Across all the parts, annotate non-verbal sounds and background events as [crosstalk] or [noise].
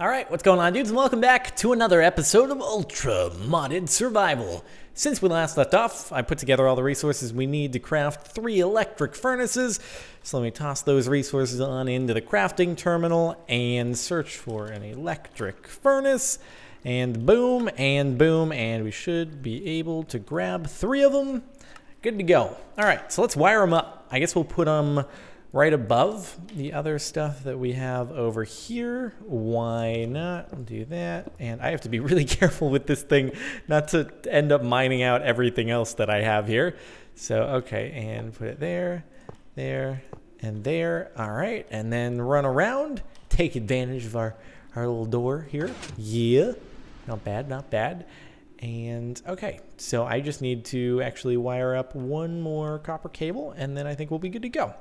Alright, what's going on dudes and welcome back to another episode of Ultra Modded Survival. Since we last left off, I put together all the resources we need to craft three electric furnaces. So let me toss those resources on into the crafting terminal and search for an electric furnace. And boom, and boom, and we should be able to grab three of them. Good to go. Alright, so let's wire them up. I guess we'll put them right above the other stuff that we have over here. Why not do that? And I have to be [laughs] really careful with this thing not to end up mining out everything else that I have here. So, okay, and put it there, there, and there. All right, and then run around, take advantage of our, our little door here. Yeah, not bad, not bad. And okay, so I just need to actually wire up one more copper cable and then I think we'll be good to go.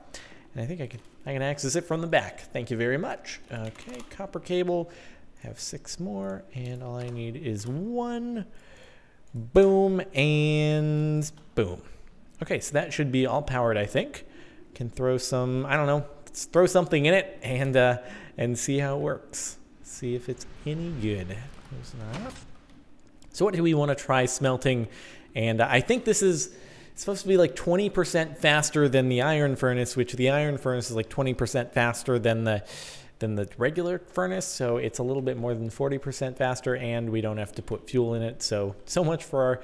And I think I can, I can access it from the back. Thank you very much. Okay, copper cable. Have six more, and all I need is one. Boom, and boom. Okay, so that should be all powered, I think. Can throw some, I don't know, throw something in it and, uh, and see how it works. See if it's any good. So what do we want to try smelting? And I think this is it's supposed to be like 20% faster than the iron furnace, which the iron furnace is like 20% faster than the than the regular furnace, so it's a little bit more than 40% faster, and we don't have to put fuel in it. So so much for our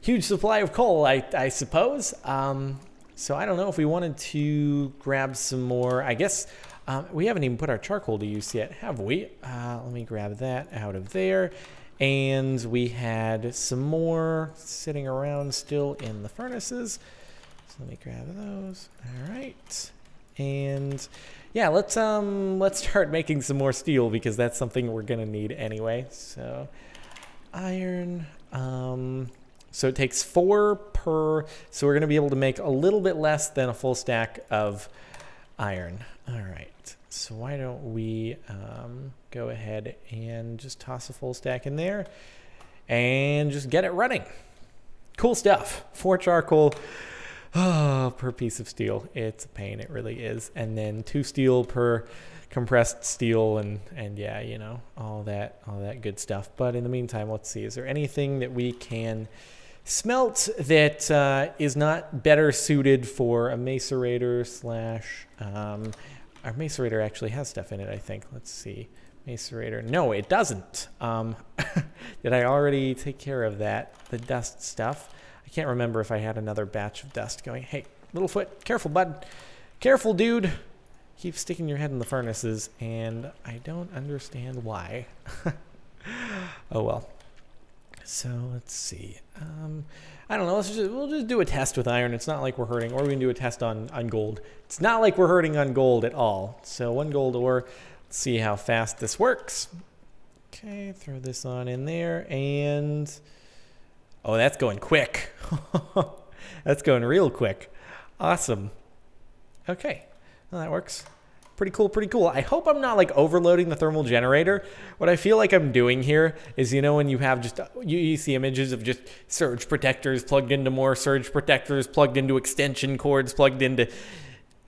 huge supply of coal, I, I suppose. Um, so I don't know if we wanted to grab some more. I guess um, we haven't even put our charcoal to use yet, have we? Uh, let me grab that out of there. And we had some more sitting around still in the furnaces. So let me grab those. All right. And yeah, let's um let's start making some more steel because that's something we're gonna need anyway. So iron. Um, so it takes four per. So we're gonna be able to make a little bit less than a full stack of iron. All right. So why don't we um, go ahead and just toss a full stack in there and just get it running. Cool stuff. Four charcoal oh, per piece of steel. It's a pain, it really is. And then two steel per compressed steel and and yeah, you know, all that all that good stuff. But in the meantime, let's see. Is there anything that we can smelt that uh, is not better suited for a macerator slash um, our macerator actually has stuff in it, I think. Let's see. Macerator. No, it doesn't. Um, [laughs] did I already take care of that? The dust stuff. I can't remember if I had another batch of dust going. Hey, Littlefoot, careful, bud. Careful, dude. Keep sticking your head in the furnaces, and I don't understand why. [laughs] oh well. So let's see. Um, I don't know. Let's just we'll just do a test with iron. It's not like we're hurting, or we can do a test on on gold. It's not like we're hurting on gold at all. So one gold ore. Let's see how fast this works. Okay, throw this on in there, and oh, that's going quick. [laughs] that's going real quick. Awesome. Okay, well, that works pretty cool, pretty cool. I hope I'm not like overloading the thermal generator. What I feel like I'm doing here is, you know, when you have just, you, you see images of just surge protectors plugged into more surge protectors, plugged into extension cords, plugged into,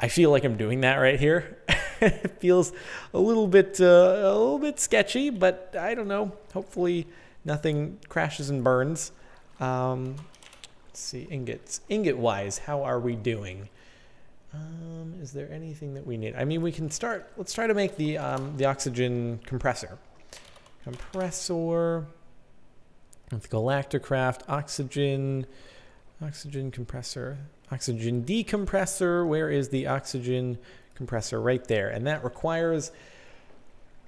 I feel like I'm doing that right here. [laughs] it feels a little bit, uh, a little bit sketchy, but I don't know. Hopefully nothing crashes and burns. Um, let's see, ingots. Ingot wise, how are we doing? Um, is there anything that we need? I mean, we can start, let's try to make the, um, the oxygen compressor. Compressor, with Galacticraft, oxygen, oxygen compressor, oxygen decompressor. Where is the oxygen compressor? Right there. And that requires,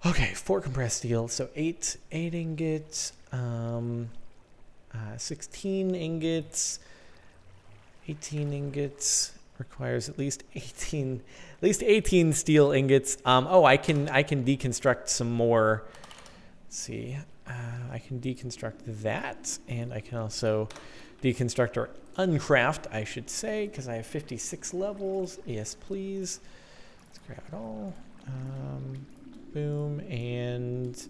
okay, four compressed steel. So eight, eight ingots, um, uh, 16 ingots, 18 ingots, requires at least 18 at least 18 steel ingots. Um, oh i can i can deconstruct some more. Let's see uh, i can deconstruct that and i can also deconstruct or uncraft i should say because i have 56 levels. Yes please. Let's grab it all. Um, boom and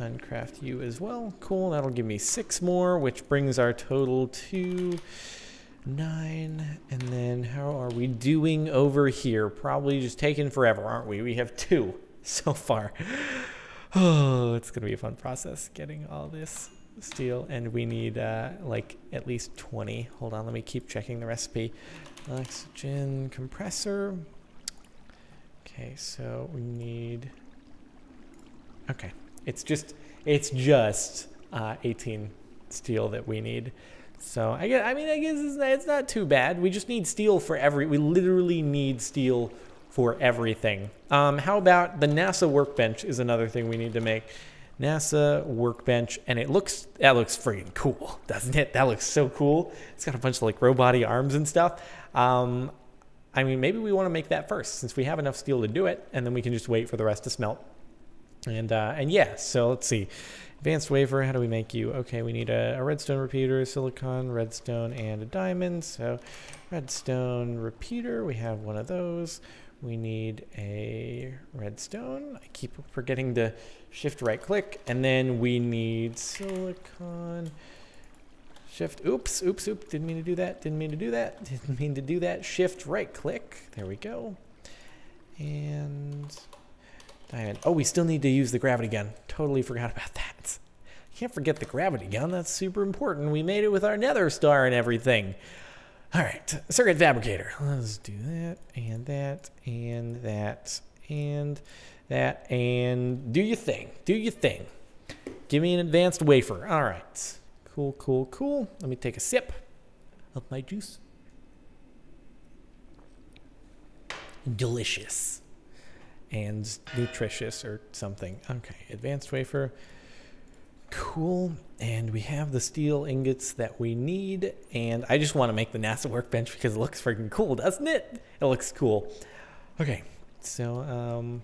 uncraft you as well. Cool that'll give me six more which brings our total to Nine. And then how are we doing over here? Probably just taking forever, aren't we? We have two [laughs] so far. [sighs] Oh, it's gonna be a fun process getting all this steel, and we need uh, like at least 20. Hold on, let me keep checking the recipe. Oxygen compressor. Okay, so we need. Okay, it's just it's just uh, 18 steel that we need. So I guess I mean I guess it's not, it's not too bad. We just need steel for every. We literally need steel for everything. Um, how about the NASA workbench is another thing we need to make. NASA workbench, and it looks that looks freaking cool, doesn't it? That looks so cool. It's got a bunch of like robot arms and stuff. Um, I mean, maybe we want to make that first since we have enough steel to do it, and then we can just wait for the rest to smelt. And uh, and yeah, so let's see. Advanced wafer, how do we make you? Okay, we need a, a redstone repeater, silicon, redstone, and a diamond. So redstone repeater, we have one of those. We need a redstone. I keep forgetting to shift right click. And then we need silicon. Shift, oops, oops, oops, didn't mean to do that, didn't mean to do that, [laughs] didn't mean to do that. Shift right click, there we go. And Oh, we still need to use the gravity gun. Totally forgot about [laughs] that. Can't forget the gravity gun, that's super important. We made it with our nether star and everything. All right, circuit fabricator. Let's do that and that and that and that and do your thing. Do your thing. Give me an advanced wafer. All right. Cool, cool, cool. Let me take a sip of my juice. Delicious and nutritious or something. Okay, advanced wafer. Cool. And we have the steel ingots that we need. And I just want to make the NASA workbench because it looks freaking cool, doesn't it? It looks cool. Okay, so um,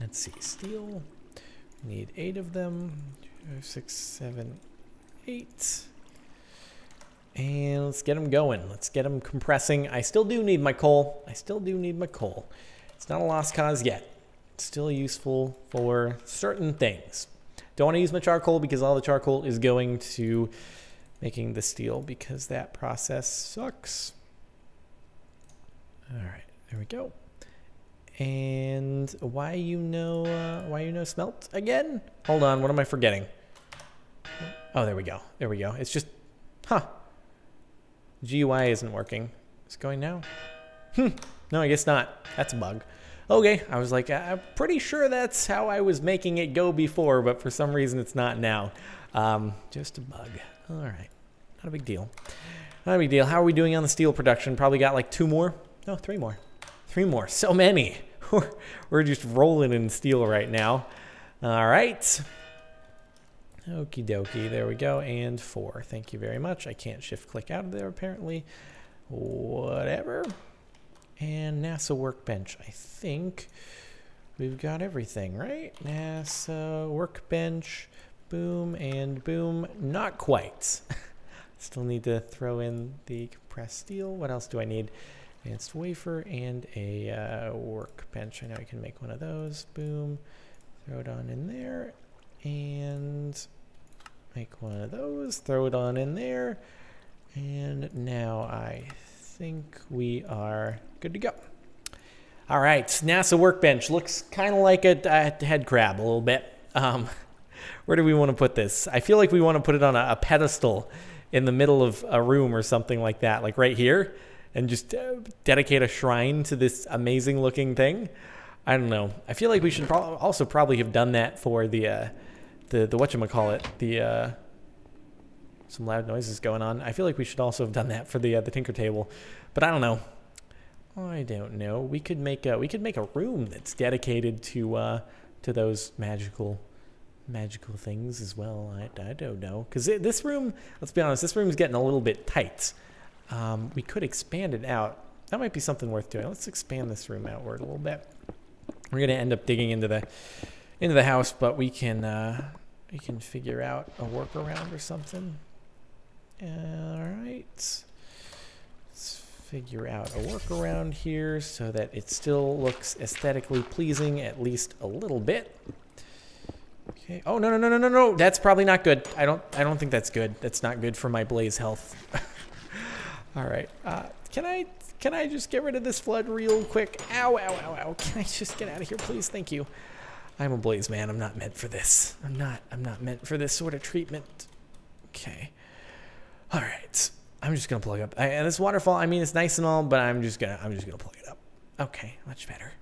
let's see. Steel. We need eight of them. Five, six, seven, eight. And let's get them going. Let's get them compressing. I still do need my coal. I still do need my coal. It's not a lost cause yet. It's still useful for certain things. Don't want to use my charcoal because all the charcoal is going to making the steel because that process sucks. All right, there we go. And why you know uh, why you know smelt again? Hold on, what am I forgetting? Oh, there we go. There we go. It's just, huh? GUI isn't working. It's going now. Hmm. No, I guess not. That's a bug. Okay, I was like, I'm pretty sure that's how I was making it go before, but for some reason it's not now. Um, just a bug. All right, not a big deal. Not a big deal. How are we doing on the steel production? Probably got like two more? No, three more. Three more. So many. [laughs] We're just rolling in steel right now. All right. Okie dokie. There we go. And four. Thank you very much. I can't shift click out of there apparently. Whatever and NASA Workbench. I think we've got everything, right? NASA Workbench, boom and boom. Not quite. [laughs] Still need to throw in the compressed steel. What else do I need? Advanced wafer and a uh, workbench. I know I can make one of those. Boom. Throw it on in there. And make one of those. Throw it on in there. And now I think we are good to go. All right, NASA workbench looks kind of like a, a, head crab a little bit. Um, [laughs] where do we want to put this? I feel like we want to put it on a, a, pedestal in the middle of a room or something like that, like right here, and just uh, dedicate a shrine to this amazing looking thing. I don't know. I feel like we should pro also probably have done that for the uh, the the whatchamacallit, the uh, some loud noises going on. I feel like we should also have done that for the uh, the Tinker table, but I don't know. I don't know. We could make a we could make a room that's dedicated to uh, to those magical magical things as well. I, I don't know because this room, let's be honest, this room is getting a little bit tight. Um, we could expand it out. That might be something worth doing. Let's expand this room outward a little bit. We're gonna end up digging into the into the house, but we can uh, we can figure out a workaround or something. All right. Let's figure out a workaround here so that it still looks aesthetically pleasing at least a little bit. Okay. Oh no no no no no no! That's probably not good. I don't I don't think that's good. That's not good for my blaze health. [laughs] All right. Uh, can I can I just get rid of this flood real quick? Ow ow ow ow! Can I just get out of here, please? Thank you. I'm a blaze man. I'm not meant for this. I'm not. I'm not meant for this sort of treatment. Okay. All right. I'm just gonna plug up. And this waterfall. I mean, it's nice and all, but I'm just gonna. I'm just gonna plug it up. Okay, much better.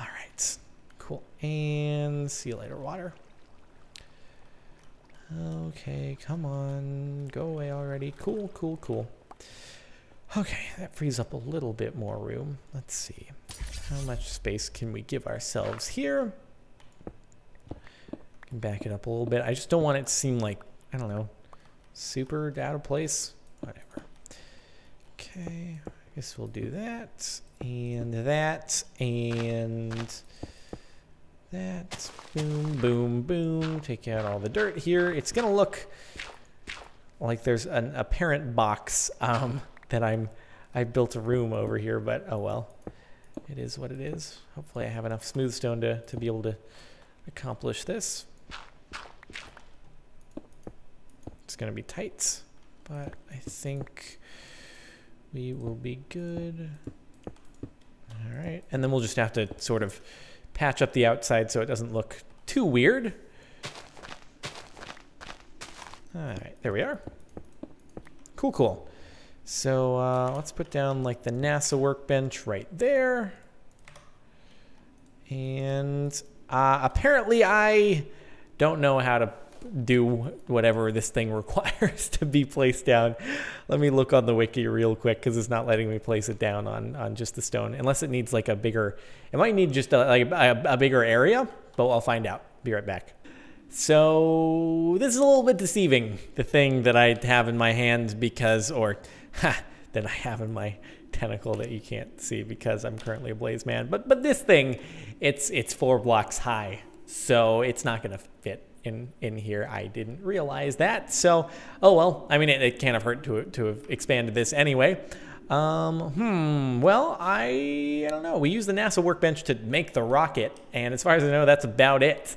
All right. Cool. And see you later, water. Okay, come on. Go away already. Cool, cool, cool. Okay, that frees up a little bit more room. Let's see. How much space can we give ourselves here? Back it up a little bit. I just don't want it to seem like, I don't know, super out of place. Whatever. Okay, I guess we'll do that, and that, and that. Boom, boom, boom. Take out all the dirt here. It's going to look like there's an apparent box um, that I'm I built a room over here, but oh well. It is what it is. Hopefully I have enough smooth stone to, to be able to accomplish this. It's going to be tight, but I think we will be good. All right, and then we'll just have to sort of patch up the outside so it doesn't look too weird. All right, there we are. Cool, cool. So uh, let's put down like the NASA workbench right there. And uh, apparently I don't know how to do whatever this thing [laughs] requires to be placed down. Let me look on the wiki real quick because it's not letting me place it down on, on just the stone. Unless it needs like a bigger, it might need just a, like a, a bigger area, but I'll find out. Be right back. So this is a little bit deceiving, the thing that I have in my hand because, or [laughs] ha, that I have in my tentacle that you can't see because I'm currently a blaze man. But but this thing, it's it's four blocks high, so it's not gonna fit in in here. I didn't realize that. So oh well. I mean, it, it can't have hurt to to have expanded this anyway. Um, hmm. Well, I, I don't know. We use the NASA workbench to make the rocket, and as far as I know, that's about it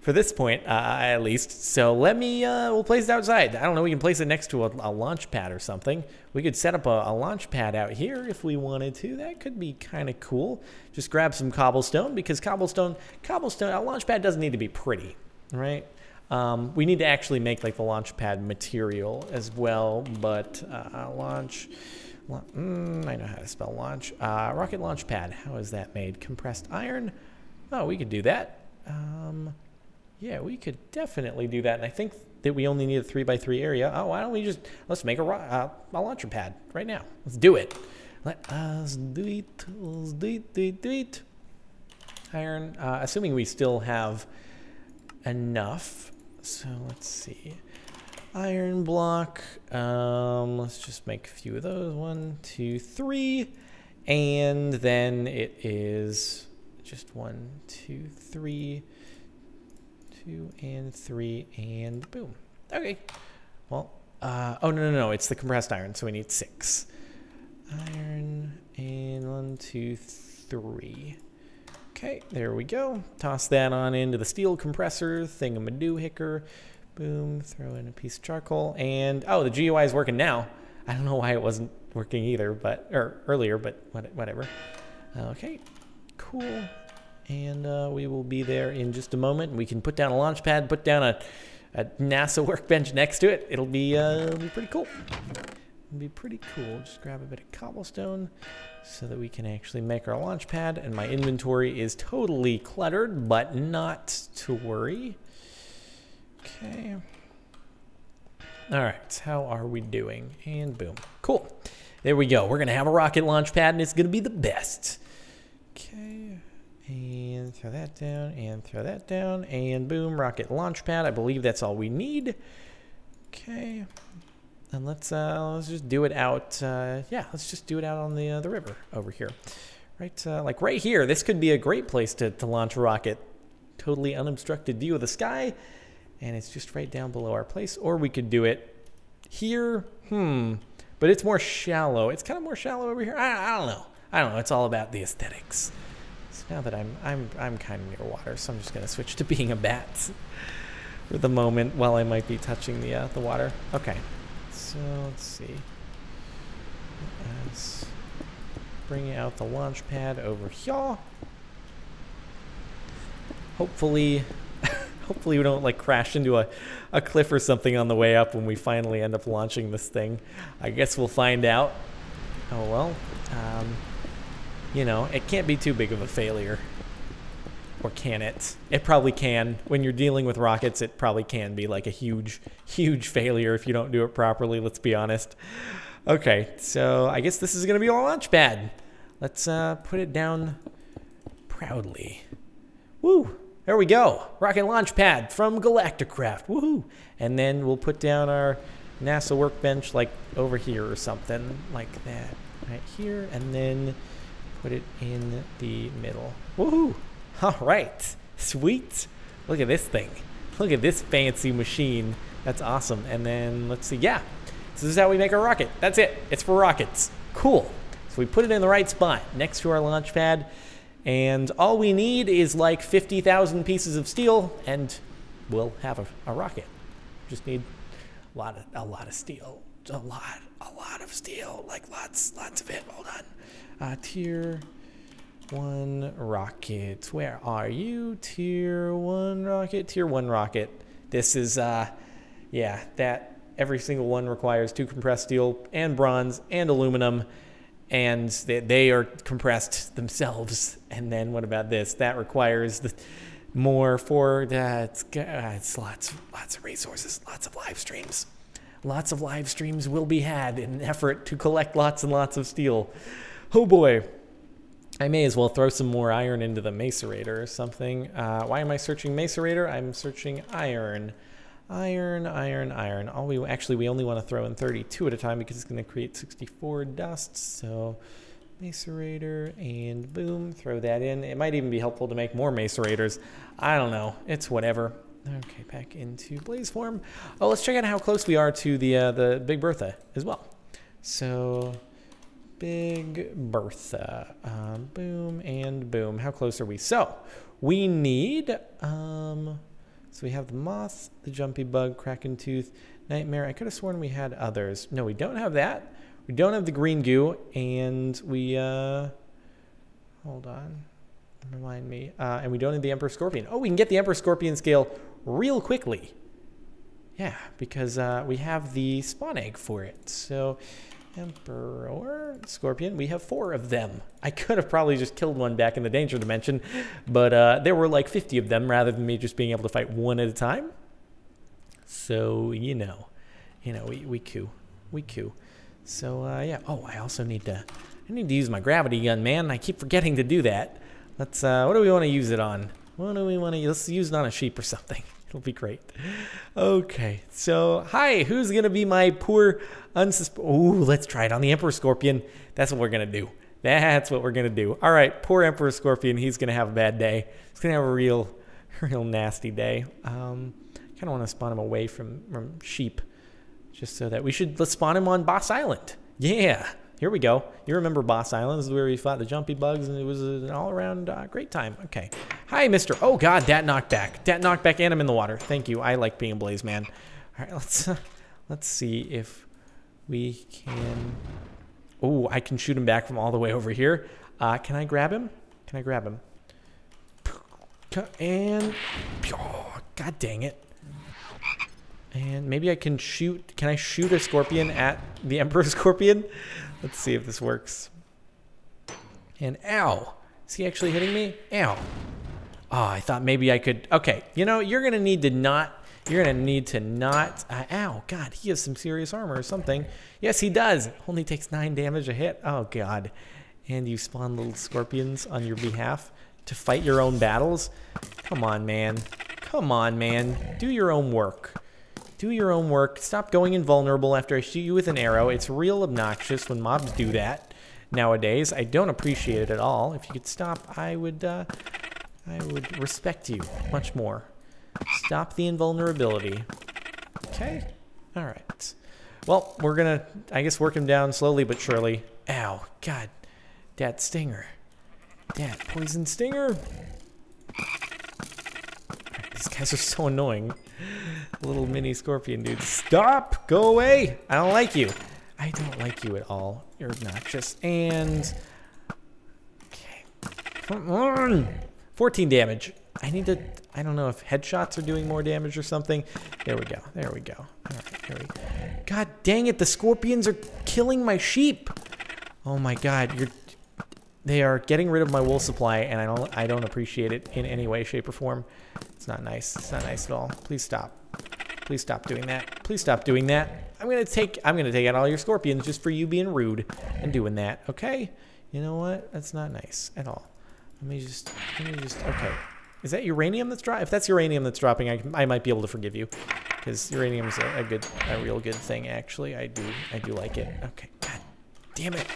for this point, uh, at least. So let me, uh, we'll place it outside. I don't know, we can place it next to a, a launch pad or something. We could set up a, a, launch pad out here if we wanted to. That could be kind of cool. Just grab some cobblestone because cobblestone, cobblestone, a launch pad doesn't need to be pretty, right? Um, we need to actually make like the launch pad material as well, but uh, launch, la mm, I know how to spell launch. Uh, rocket launch pad, how is that made? Compressed iron? Oh, we could do that. Um, yeah, we could definitely do that. And I think that we only need a three by three area. Oh, why don't we just, let's make a, uh, a launcher pad right now. Let's do it. Let us do it. Let's do it, do it, do it. Iron, uh, assuming we still have enough. So let's see. Iron block. Um, let's just make a few of those. One, two, three. And then it is just one, two, three two and three and boom. Okay. Well, uh, oh, no, no, no. It's the compressed iron, so we need six. Iron and one, two, three. Okay, there we go. Toss that on into the steel compressor, thingamadoohicker. Boom, throw in a piece of charcoal. And, oh, the GUI is working now. I don't know why it wasn't working either, but, or earlier, but whatever. Okay, cool and uh, we will be there in just a moment. We can put down a launch pad, put down a, a NASA workbench next to it. It'll be, uh, it'll be pretty cool. It'll be pretty cool. Just grab a bit of cobblestone so that we can actually make our launch pad. And my inventory is totally cluttered, but not to worry. Okay. All right, how are we doing? And boom. Cool. There we go. We're going to have a rocket launch pad, and it's going to be the best. Okay. And throw that down, and throw that down, and boom, rocket launch pad. I believe that's all we need. Okay. And let's uh, let's just do it out. Uh, yeah, let's just do it out on the uh, the river over here, right? Uh, like right here. This could be a great place to to launch a rocket. Totally unobstructed view of the sky, and it's just right down below our place. Or we could do it here. Hmm. But it's more shallow. It's kind of more shallow over here. I, I don't know. I don't know. It's all about the aesthetics. So now that I'm I'm I'm kind of near water, so I'm just gonna switch to [laughs] being a bat for the moment while I might be touching the uh, the water. Okay, so let's see. Let's bring out the launch pad over here. hopefully, [laughs] hopefully we don't like crash into a, a cliff or something on the way up when we finally end up launching this thing. I guess we'll find out. Oh well, um, you know, it can't be too big of a failure. Or can it? It probably can. When you're dealing with rockets, it probably can be like a huge, [laughs] huge failure if you don't do it properly, let's be honest. Okay, so I guess this is going to be our launch pad. Let's uh, put it down proudly. Woo! There we go. Rocket launch pad from Galacticraft. Woohoo! And then we'll put down our NASA workbench like over here or something like that. Right here. And then put it in the middle. Woohoo! All right. Sweet. Look at this thing. Look at this fancy machine. That's awesome. And then let's see. Yeah. This is how we make our rocket. That's it. It's for rockets. Cool. So we put it in the right spot next to our launch pad. And all we need is like 50,000 pieces of steel and we'll have a, a rocket. Just need a lot of a lot of steel. A lot, a lot of steel. Like lots, lots of it. Hold on. Uh, tier one rocket. Where are you? Tier one rocket. Tier one rocket. This is uh, yeah. That every single one requires two compressed steel and bronze and aluminum and they, they are compressed themselves. And then what about this? That requires the, more for that. Uh, it's lots, lots of resources, lots of live streams. Lots of live streams will be had in an effort to collect lots and lots of steel. Oh boy. I may as well throw some more iron into the macerator or something. Uh, why am I searching macerator? I'm searching iron. Iron, iron, iron. All we actually we only want to throw in 32 at a time because it's going to create 64 dust. So macerator and boom, throw that in. It might even be helpful to make more macerators. I don't know. It's whatever. Okay, back into blaze form. Oh, let's check out how close we are to the uh, the Big Bertha as well. So Big Bertha, um, boom and boom. How close are we? So we need um, so we have the moth, the jumpy bug, kraken tooth, nightmare. I could have sworn we had others. No, we don't have that. We don't have the green goo, and we uh, hold on, remind me. Uh, and we don't have the emperor scorpion. Oh, we can get the emperor scorpion scale real quickly. Yeah, because uh, we have the spawn egg for it. So Emperor Scorpion. We have four of them. I could have probably just killed one back in the Danger Dimension, but uh, there were like 50 of them rather than me just being able to fight one at a time. So, you know, you know, we, we coup. We coup. So, uh, yeah. Oh, I also need to, I need to use my gravity gun, man. I keep forgetting to do that. Let's, uh, what do we want to use it on? What do we want to, let's use it on a sheep or something. It'll be great. Okay, so hi, who's gonna be my poor unsuspect? Ooh, let's try it on the Emperor Scorpion. That's what we're gonna do. That's what we're gonna do. All right, poor Emperor Scorpion. He's gonna have a bad day. He's gonna have a real, [laughs] real nasty day. Um, I kind of want to spawn him away from from sheep, just so that we should let's spawn him on Boss Island. Yeah, here we go. You remember Boss Island? This is where we fought the jumpy bugs, and it was an all-around uh, great time. Okay. Hi, Mister. Oh God, that knockback. That knockback, and I'm in the water. Thank you. I like being a blaze man. All right, let's uh, let's see if we can. Oh, I can shoot him back from all the way over here. Uh, can I grab him? Can I grab him? And oh, God dang it. And maybe I can shoot. Can I shoot a scorpion at the Emperor [laughs] Scorpion? Let's see if this works. And ow. Is he actually hitting me? Ow. Oh, I thought maybe I could. Okay, you know, you're to need to not. You're to need to not. Uh, ow, God, he has some serious armor or something. Yes, he does. Only takes nine damage a hit. Oh, God. And you spawn little scorpions on your behalf to fight your own battles? Come on, man. Come on, man. Do your own work. Do your own work. Stop going invulnerable after I shoot you with an arrow. It's real obnoxious when mobs do that nowadays. I don't appreciate it at all. If you could stop, I would, uh, I would respect you much more. Stop the invulnerability. Okay. All right. Well, we're gonna, I guess, work him down slowly but surely. Ow. God. Dat stinger. Dat poison stinger. These guys are so annoying. [laughs] Little mini scorpion dude. Stop! Go away! I don't like you. I don't like you at all. You're obnoxious. And... Okay. Come on! 14 damage. I need to, I don't know if headshots are doing more damage or something. There we go. There we go. All right, there we go. God dang it, the scorpions are killing my sheep. Oh my god, you're they are getting rid of my wool supply and I don't I don't appreciate it in any way, shape, or form. It's not nice. It's not nice at all. Please stop. Please stop doing that. Please stop doing that. I'm gonna take I'm gonna take out all your scorpions just for you being rude and doing that, okay? You know what? That's not nice at all. Let me just let me just okay. Is that uranium that's dropping? If that's uranium that's dropping, I, I might be able to forgive you. Because uranium's a, a good, a real good thing, actually. I do, I do like it. Okay, god damn it.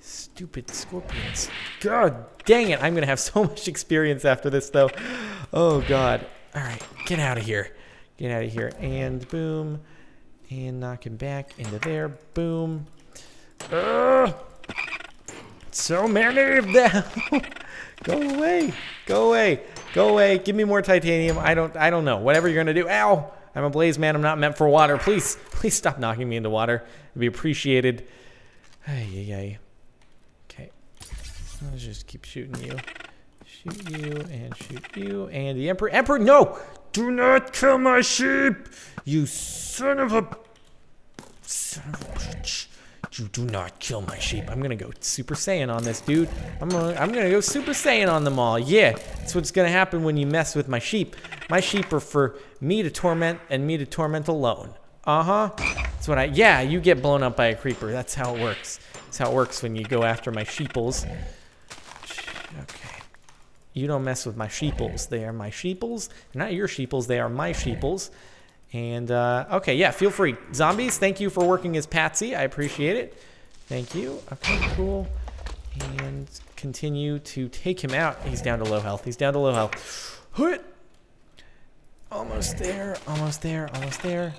Stupid scorpions. God dang it. I'm going to have so [laughs] much experience after this, though. Oh, God. All right, get out of here. Get out of here. And boom. And knock him back into there. Boom. Ugh. So many of them. [laughs] Go away. Go away. Go away. Give me more titanium. I don't I don't know. Whatever you're gonna do. Ow! I'm a blaze man. I'm not meant for water. Please, [laughs] please stop knocking me into water. It'd be appreciated. Ay, ay, ay. Okay. Let's just keep shooting you. Shoot you and shoot you. And the Emperor. Emperor, no! Do not kill my sheep! You son of a. Son of a bitch. You do not kill my sheep. I'm gonna go Super Saiyan on this, dude. I'm gonna, I'm gonna go Super Saiyan on them all. Yeah, that's what's gonna happen when you mess with my sheep. My sheep are for me to torment and me to torment alone. Uh-huh. That's what I, yeah, you get blown up by a creeper. That's how it works. That's how it works when you go after my sheeples. You don't mess with my sheeples. They are my sheeples. They're not your sheeples. They are my sheeples. And, uh, okay, yeah, feel free. Zombies, thank you for working as Patsy. I appreciate it. Thank you. Okay, cool. And continue to take him out. He's down to low health. He's down to low health. Hut! Almost there, almost there, almost there.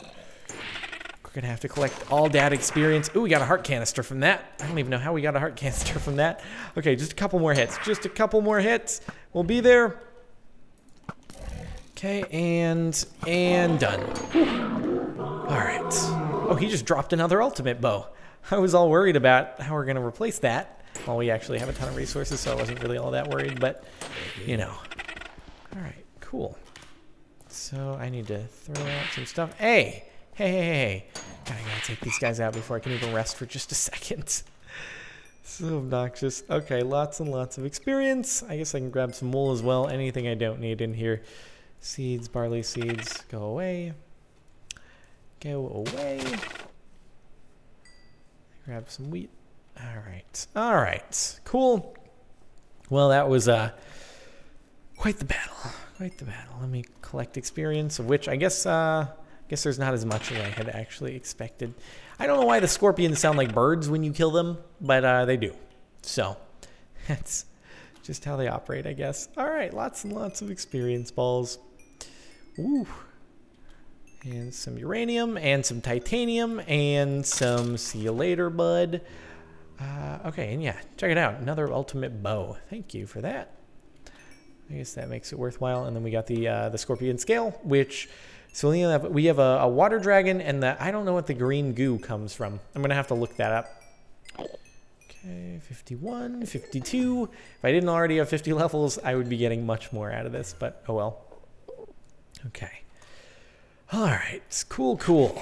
Gonna have to collect all data experience. Ooh, we got a heart canister from that. I don't even know how we got a heart canister from that. Okay, just a couple more hits. Just a couple more hits. We'll be there. Okay, and and done. All right. Oh, he just dropped another ultimate bow. I was all worried about how we're gonna replace that. Well, we actually have a ton of resources, so I wasn't really all that worried. But you know. All right, cool. So I need to throw out some stuff. Hey, hey, hey, hey! Gotta, gotta take these guys out before I can even rest for just a second. [laughs] so obnoxious. Okay, lots and lots of experience. I guess I can grab some wool as well. Anything I don't need in here. Seeds, barley seeds, go away. Go away. Grab some wheat. All right. All right. Cool. Well, that was uh, quite the battle. Quite the battle. Let me collect experience, of which I guess uh, I guess there's not as much as I had actually expected. I don't know why the scorpions sound like birds when you kill them, but uh, they do. So [laughs] that's just how they operate, I guess. All right, lots and lots of experience balls. Ooh. And some uranium and some titanium and some see you later, bud. Uh, okay, and yeah, check it out. Another ultimate bow. Thank you for that. I guess that makes it worthwhile. And then we got the uh, the scorpion scale, which so we have we have a, a, water dragon and the I don't know what the green goo comes from. I'm gonna have to look that up. Okay, 51, 52. If I didn't already have 50 [laughs] levels, I would be getting much more out of this, but oh well. Okay. All right. it's Cool, cool.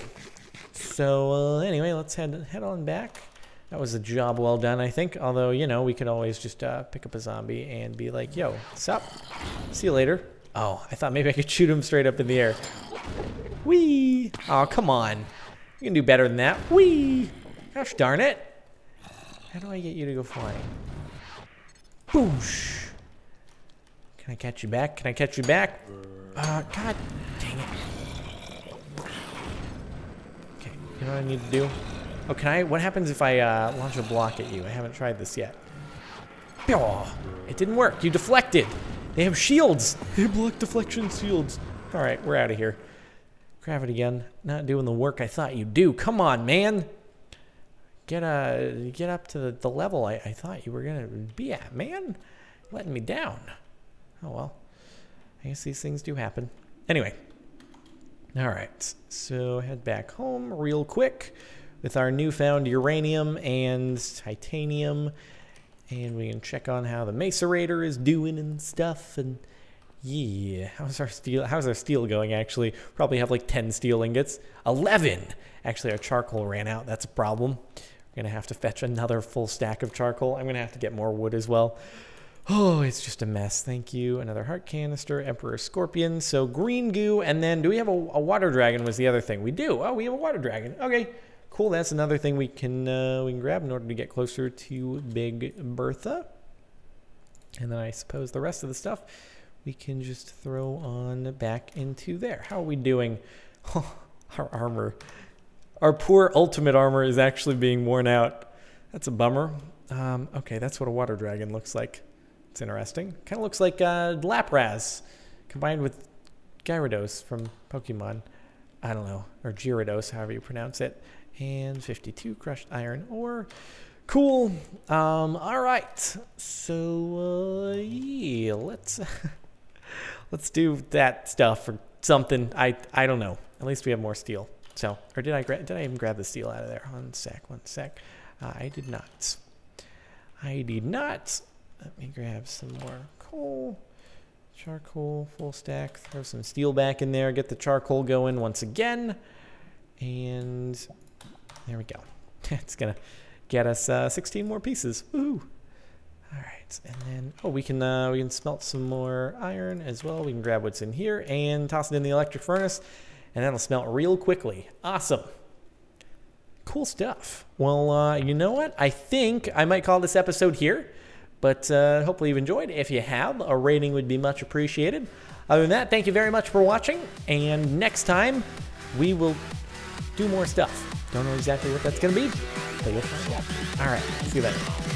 So uh, anyway, let's head head on back. That was a job well done, I think. Although, you know, we could always just uh, pick up a zombie and be like, yo, what's up? See you later. Oh, I thought maybe I could [laughs] shoot him straight up in the air. Whee! Oh, come on. You can do better than that. Whee! Gosh darn it. How do I get you to go flying? Boosh! Can I catch you back? Can I catch you back? Uh, God dang it. Okay, you know what I need to do? Oh, can I? What happens if I uh, launch a block at you? I haven't tried this yet. Oh, it didn't work. You deflected. They have shields. They block deflection shields. All right, we're out of here. Gravity gun. not doing the work I thought you'd do. Come on, man. Get uh, get up to the, the level I, I thought you were gonna be at, man. Letting me down. Oh well. I guess these things do happen. Anyway. All right. So head back home real quick with our newfound uranium and titanium. And we can check on how the Macerator is doing and stuff. And Yeah, how's our steel? How's our steel going? Actually, probably have like 10 steel ingots. 11. Actually, our charcoal ran out. That's a problem. We're gonna have to fetch another full stack of charcoal. I'm gonna have to get more wood as well. Oh, it's just a mess. Thank you. Another heart canister, Emperor Scorpion. So green goo, and then do we have a, a water dragon? Was the other thing we do? Oh, we have a water dragon. Okay, cool. That's another thing we can uh, we can grab in order to get closer to Big Bertha. And then I suppose the rest of the stuff we can just throw on back into there. How are we doing? [laughs] Our armor. Our poor ultimate armor is actually being worn out. That's a bummer. Um, okay, that's what a water dragon looks like. It's interesting. Kind of looks like uh, Lapras combined with Gyarados from Pokemon. I don't know. Or Gyarados, however you pronounce it. And 52 crushed iron ore. Cool. Um, all right. So, uh, yeah, let's [laughs] let's do that stuff or something. I I don't know. At least we have more steel. So, or did I did I even grab the steel out of there? One sec, one sec. Uh, I did not. I did not. Let me grab some more coal. Charcoal, full stack. Throw some steel back in there. Get the charcoal going once again. And there we go. [laughs] it's gonna get us uh, 16 more pieces. Woo! All right, and then oh, we can uh, we can smelt some more iron as well. We can grab what's in here and toss it in the electric furnace, and that'll smelt real quickly. Awesome. Cool stuff. Well, uh, you know what? I think I might call this episode here, but uh, hopefully you've enjoyed. If you have, a rating would be much appreciated. Other than that, thank you very much for watching, and next time we will do more stuff. Don't know exactly what that's going to be, but you'll find out. All right, see you later.